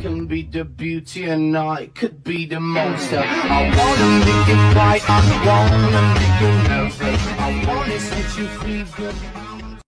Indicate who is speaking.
Speaker 1: can be the beauty and I could be the monster. I wanna make you fight, I wanna make you nervous. I wanna set you free, girl.